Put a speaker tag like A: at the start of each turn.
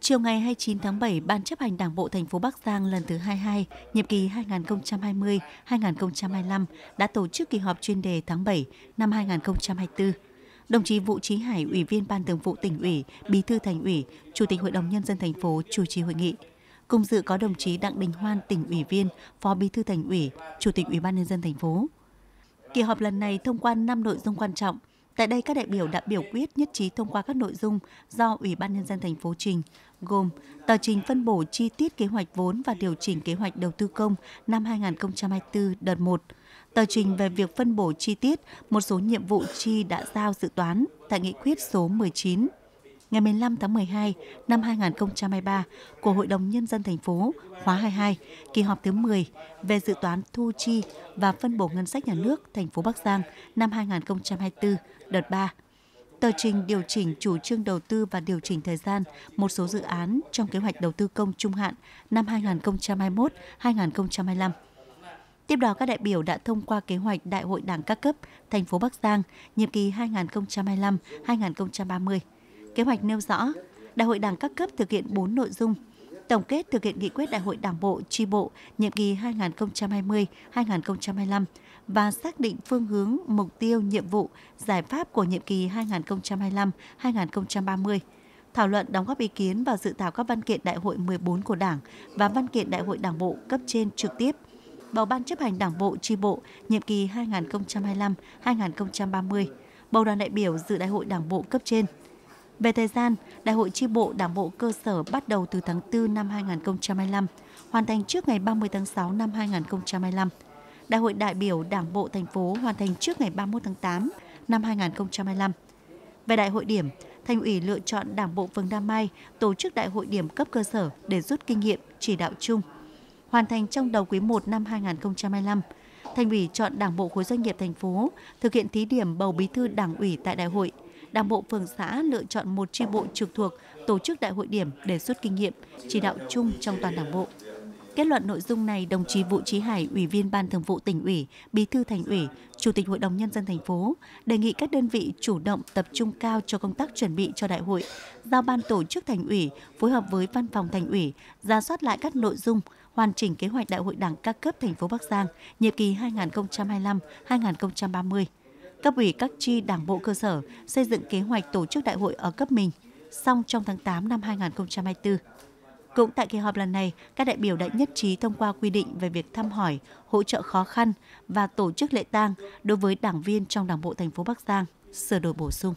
A: Chiều ngày 29 tháng 7, Ban chấp hành Đảng bộ thành phố Bắc Giang lần thứ 22, nhiệm kỳ 2020-2025 đã tổ chức kỳ họp chuyên đề tháng 7 năm 2024. Đồng chí Vũ Trí Hải, Ủy viên Ban Thường vụ tỉnh ủy, Bí thư Thành ủy, Chủ tịch Hội đồng nhân dân thành phố chủ trì hội nghị. Cùng dự có đồng chí Đặng Đình Hoan, tỉnh ủy viên, Phó Bí thư Thành ủy, Chủ tịch Ủy ban nhân dân thành phố. Kỳ họp lần này thông qua 5 nội dung quan trọng, Tại đây, các đại biểu đã biểu quyết nhất trí thông qua các nội dung do Ủy ban Nhân dân thành phố trình, gồm tờ trình phân bổ chi tiết kế hoạch vốn và điều chỉnh kế hoạch đầu tư công năm 2024 đợt 1, tờ trình về việc phân bổ chi tiết một số nhiệm vụ chi đã giao dự toán tại nghị quyết số 19 ngày 15 tháng 12 năm 2023 của Hội đồng Nhân dân thành phố khóa 22, kỳ họp thứ 10 về dự toán thu chi và phân bổ ngân sách nhà nước thành phố Bắc Giang năm 2024 đợt 3 tờ trình điều chỉnh chủ trương đầu tư và điều chỉnh thời gian một số dự án trong kế hoạch đầu tư công trung hạn năm 2021-2025. Tiếp đó, các đại biểu đã thông qua kế hoạch Đại hội Đảng các cấp thành phố Bắc Giang nhiệm kỳ 2025-2030. Kế hoạch nêu rõ, Đại hội Đảng các cấp thực hiện 4 nội dung. Tổng kết thực hiện nghị quyết Đại hội Đảng bộ tri bộ nhiệm kỳ 2020-2025 và xác định phương hướng, mục tiêu, nhiệm vụ, giải pháp của nhiệm kỳ 2025-2030 thảo luận đóng góp ý kiến vào dự thảo các văn kiện đại hội 14 của Đảng và văn kiện đại hội Đảng bộ cấp trên trực tiếp, bầu ban chấp hành Đảng bộ tri bộ nhiệm kỳ 2025-2030, bầu đoàn đại biểu dự đại hội Đảng bộ cấp trên – về thời gian, Đại hội chi bộ Đảng bộ cơ sở bắt đầu từ tháng 4 năm 2025, hoàn thành trước ngày 30 tháng 6 năm 2025. Đại hội đại biểu Đảng bộ thành phố hoàn thành trước ngày 31 tháng 8 năm 2025. Về đại hội điểm, Thành ủy lựa chọn Đảng bộ phường Đa Mai tổ chức đại hội điểm cấp cơ sở để rút kinh nghiệm, chỉ đạo chung. Hoàn thành trong đầu quý 1 năm 2025, Thành ủy chọn Đảng bộ khối doanh nghiệp thành phố thực hiện thí điểm bầu bí thư Đảng ủy tại đại hội – Đảng bộ phường xã lựa chọn một chi bộ trực thuộc tổ chức đại hội điểm để rút kinh nghiệm, chỉ đạo chung trong toàn đảng bộ. Kết luận nội dung này, đồng chí Vũ Trí Hải, Ủy viên Ban Thường vụ tỉnh ủy, Bí thư Thành ủy, Chủ tịch Hội đồng nhân dân thành phố đề nghị các đơn vị chủ động tập trung cao cho công tác chuẩn bị cho đại hội, giao ban tổ chức thành ủy phối hợp với văn phòng thành ủy ra soát lại các nội dung, hoàn chỉnh kế hoạch đại hội đảng các cấp thành phố Bắc Giang nhiệm kỳ 2025-2030 cấp ủy các chi đảng bộ cơ sở xây dựng kế hoạch tổ chức đại hội ở cấp mình, xong trong tháng 8 năm 2024. Cũng tại kỳ họp lần này, các đại biểu đã nhất trí thông qua quy định về việc thăm hỏi, hỗ trợ khó khăn và tổ chức lễ tang đối với đảng viên trong Đảng bộ thành phố Bắc Giang, sửa đổi bổ sung.